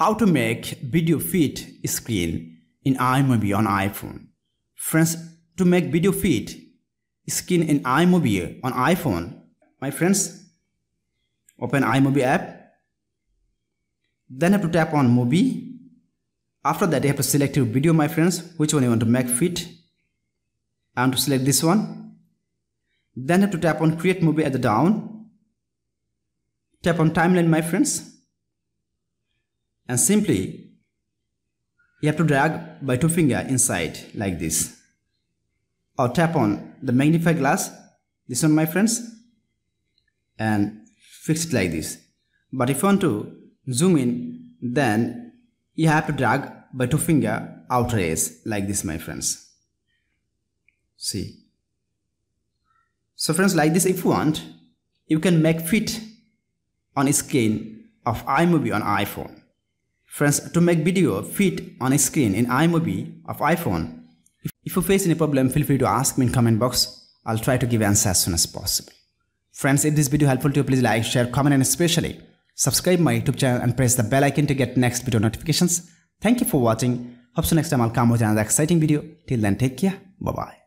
how to make video fit screen in iMovie on iPhone. Friends, to make video fit screen in iMovie on iPhone, my friends, open iMovie app. Then have to tap on movie. After that, you have to select your video, my friends, which one you want to make fit. I want to select this one. Then have to tap on create movie at the down. Tap on timeline, my friends and simply you have to drag by two finger inside like this. Or tap on the magnify glass this one my friends and fix it like this. But if you want to zoom in then you have to drag by two finger outer edge like this my friends. See? So friends like this if you want you can make fit on screen of iMovie on iPhone Friends, to make video fit on a screen in iMovie of iPhone, if, you face any problem, feel free to ask me in comment box. I'll try to give answer as soon as possible. Friends, if this video helpful to you, please like, share, comment and especially subscribe my YouTube channel and press the bell icon to get next video notifications. Thank you for watching. Hope so next time I'll come with another exciting video. Till then, take care. Bye-bye.